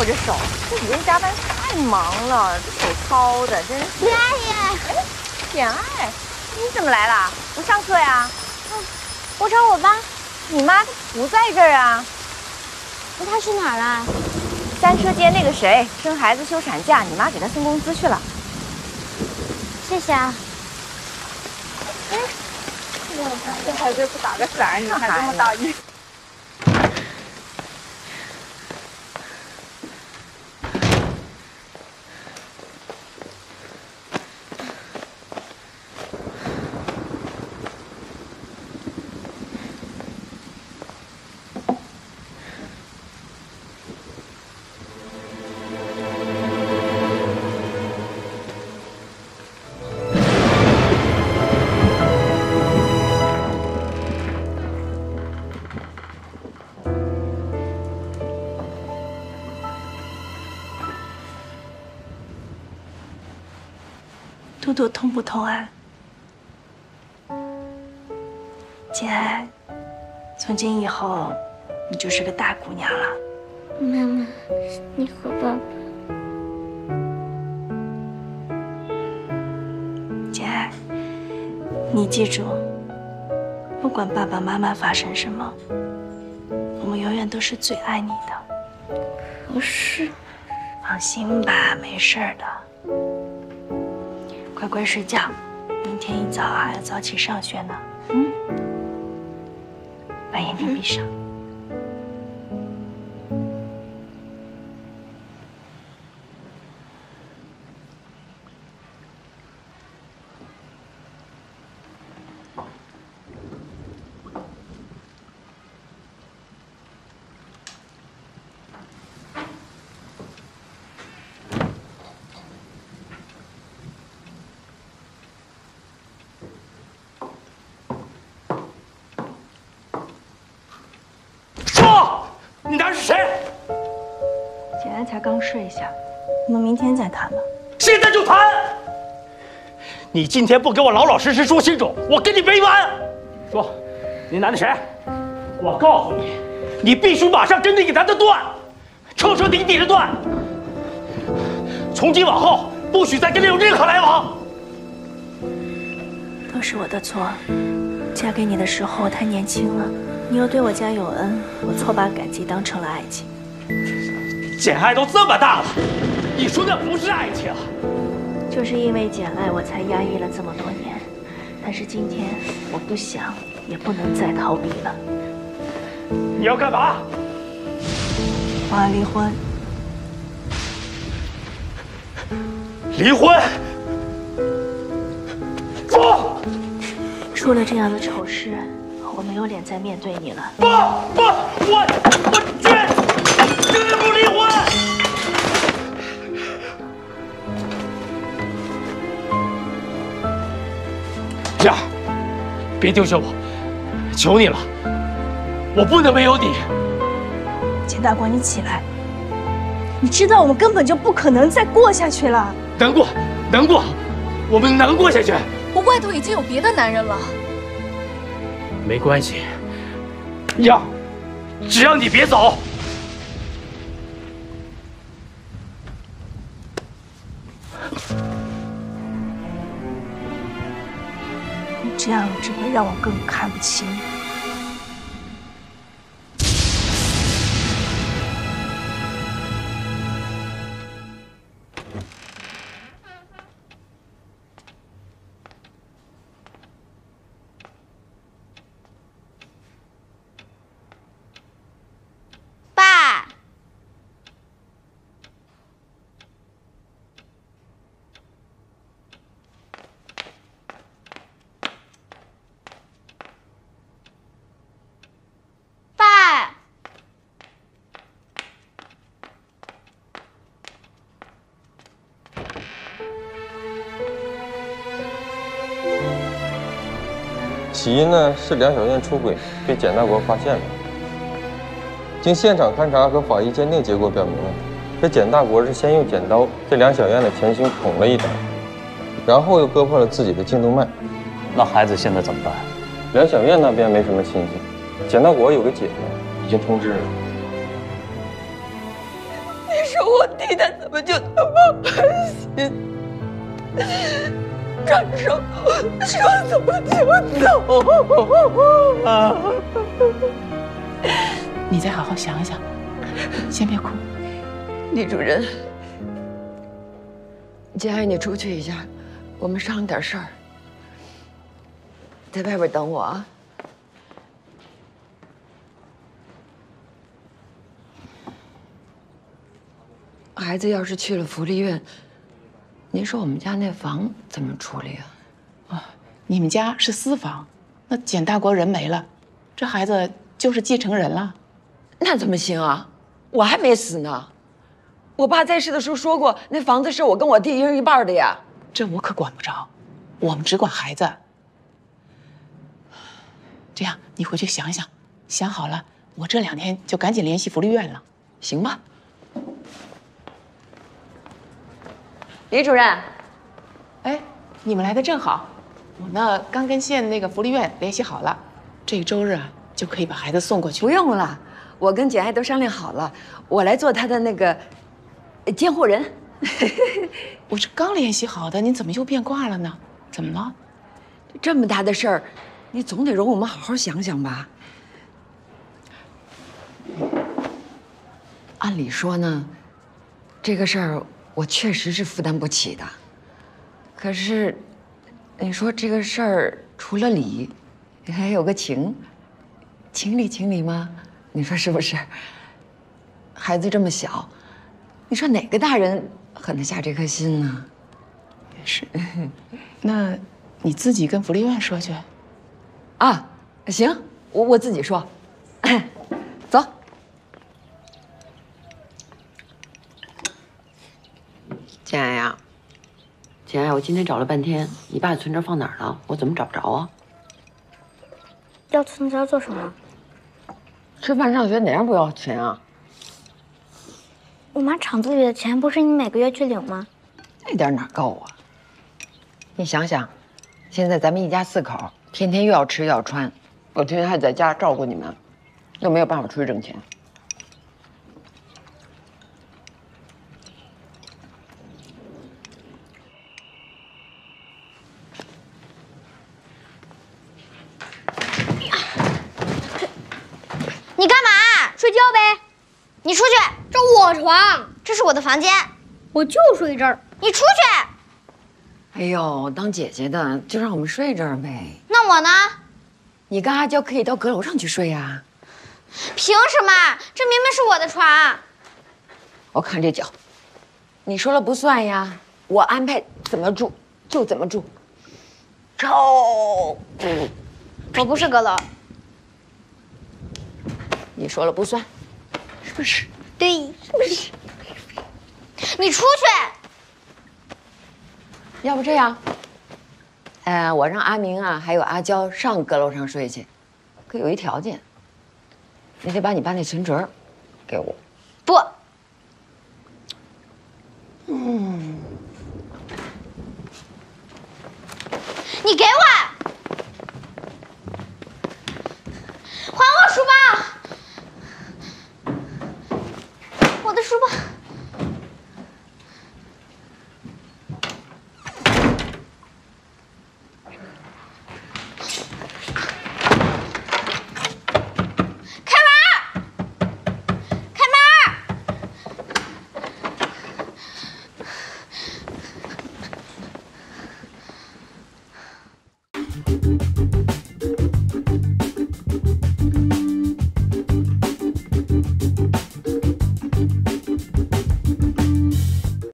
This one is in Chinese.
我这手，这几天加班太忙了，这手糙的真是。李阿姨，哎，简爱，你怎么来了？不上课呀？嗯，我找我爸。你妈不在这儿啊？那她去哪儿了？三车街那个谁生孩子休产假，你妈给她送工资去了。谢谢啊。哎，这孩子不打个伞，你还这么大意。肚肚痛不痛啊，简爱？从今以后，你就是个大姑娘了。妈妈，你和爸爸。简爱，你记住，不管爸爸妈妈发生什么，我们永远都是最爱你的。可是，放心吧，没事的。乖乖睡觉，明天一早还要早起上学呢。嗯，把眼睛闭上。才刚睡下，我们明天再谈吧。现在就谈！你今天不给我老老实实说清楚，我跟你没完！说，你男的谁？我告诉你，你必须马上跟那个男的断，彻彻底底的断。从今往后，不许再跟他有任何来往。都是我的错，嫁给你的时候我太年轻了。你又对我家有恩，我错把感激当成了爱情。简爱都这么大了，你说那不是爱情？就是因为简爱，我才压抑了这么多年。但是今天我不想，也不能再逃避了。你要干嘛？我要离婚。离婚？不！出了这样的丑事。我没有脸再面对你了。不不，我我绝绝不离婚。燕儿，别丢下我，求你了，我不能没有你。钱大官，你起来，你知道我们根本就不可能再过下去了。能过，能过，我们能过下去。我外头已经有别的男人了。没关系，燕儿，只要你别走。这样只会让我更看不起你。起因呢是梁小燕出轨被简大国发现了。经现场勘查和法医鉴定结果表明了，这简大国是先用剪刀在梁小燕的前胸捅了一刀，然后又割破了自己的颈动脉。那孩子现在怎么办？梁小燕那边没什么亲戚，简大国有个姐姐，已经通知了。你说我弟他怎么就那么狠心？转手说走就走啊！你再好好想想，先别哭。李主任，佳爱你出去一下，我们商量点事儿，在外边等我啊。孩子要是去了福利院，您说我们家那房怎么处理啊？啊你们家是私房，那简大国人没了，这孩子就是继承人了。那怎么行啊？我还没死呢。我爸在世的时候说过，那房子是我跟我弟一人一半的呀。这我可管不着，我们只管孩子。这样，你回去想想，想好了，我这两天就赶紧联系福利院了，行吧？李主任，哎，你们来的正好，我呢刚跟县那个福利院联系好了，这个周日啊就可以把孩子送过去。不用了，我跟简爱都商量好了，我来做他的那个监护人。我这刚联系好的，您怎么又变卦了呢？怎么了？这么大的事儿，你总得容我们好好想想吧。按理说呢，这个事儿我确实是负担不起的。可是，你说这个事儿除了理，还有个情，情理情理吗？你说是不是？孩子这么小，你说哪个大人狠得下这颗心呢？也是。那你自己跟福利院说去。啊，行，我我自己说。走。简爱呀，简爱，我今天找了半天，你爸存折放哪儿了？我怎么找不着啊？要存折做什么？吃饭上学哪样不要钱啊？我妈厂子里的钱不是你每个月去领吗？那点哪够啊？你想想，现在咱们一家四口，天天又要吃又要穿，我天天还在家照顾你们，又没有办法出去挣钱。你干嘛？睡觉呗。你出去，这我床，这是我的房间，我就睡这儿。你出去。哎呦，当姐姐的就让我们睡这儿呗。那我呢？你跟阿娇可以到阁楼上去睡呀。凭什么？这明明是我的床。我看这脚，你说了不算呀。我安排怎么住就怎么住。臭！我不是阁楼。你说了不算，是不是？对，是不是？你出去。要不这样，呃，我让阿明啊，还有阿娇上阁楼上睡去，可有一条件，你得把你爸那存折给我。不。嗯。你给我，还我书包，我的书包。